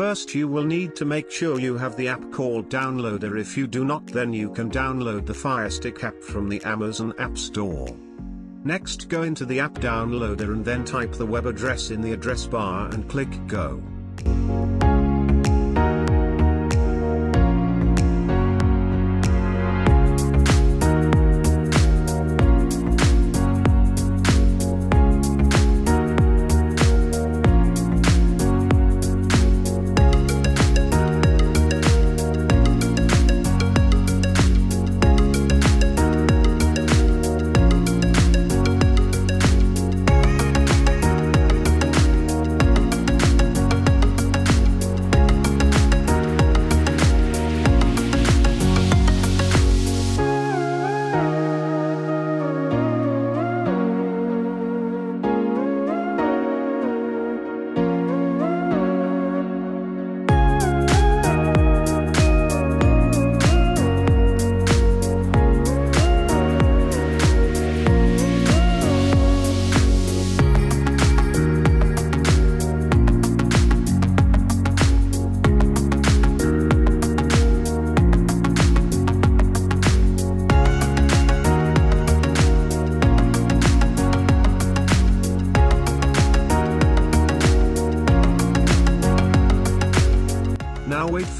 First you will need to make sure you have the app called Downloader if you do not then you can download the Firestick app from the Amazon App Store. Next go into the app downloader and then type the web address in the address bar and click go.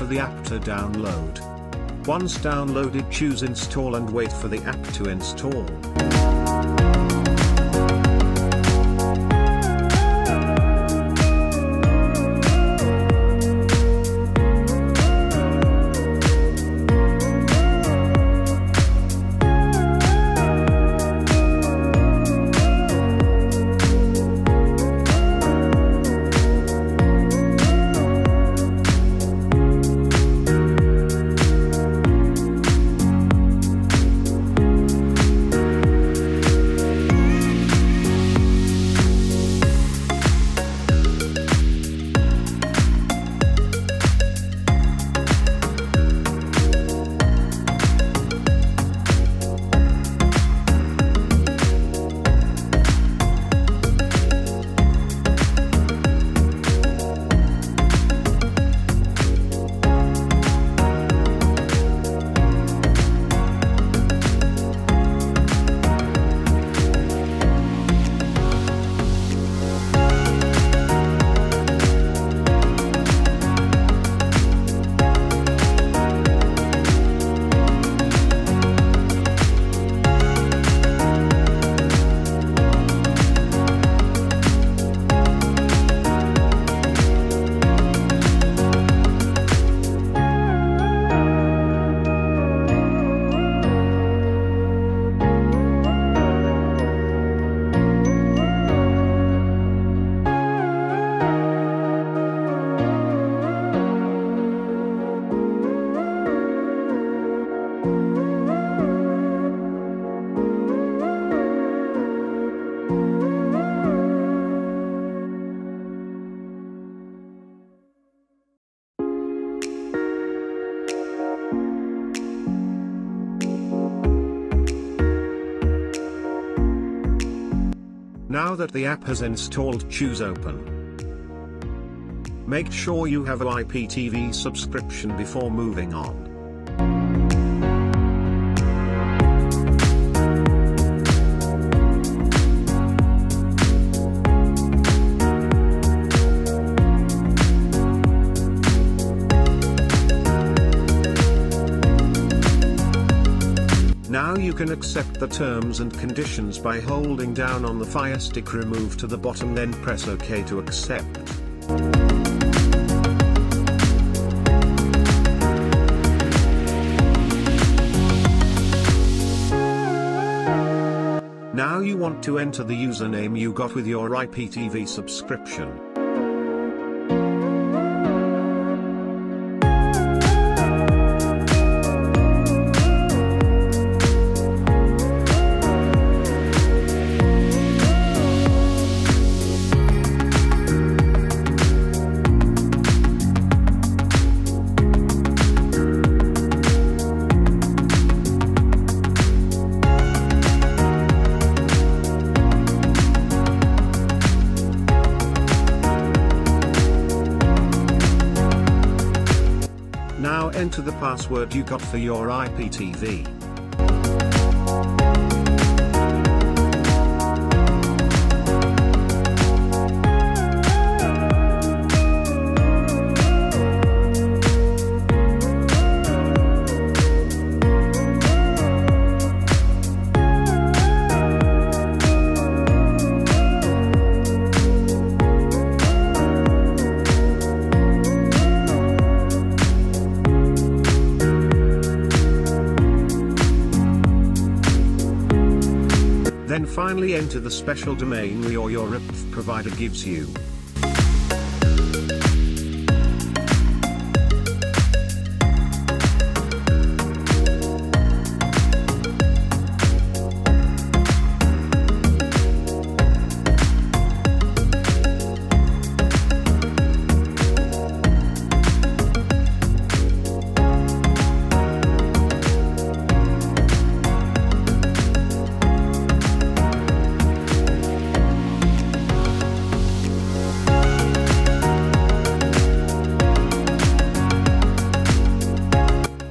For the app to download. Once downloaded choose install and wait for the app to install. Now that the app has installed choose open. Make sure you have a IPTV subscription before moving on. Now you can accept the terms and conditions by holding down on the Fire Stick remove to the bottom then press OK to accept. Now you want to enter the username you got with your IPTV subscription. Enter the password you got for your IPTV. Finally enter the special domain or your IPTV provider gives you.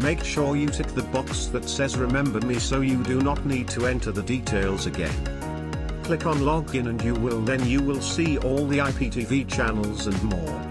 Make sure you tick the box that says remember me so you do not need to enter the details again. Click on login and you will then you will see all the IPTV channels and more.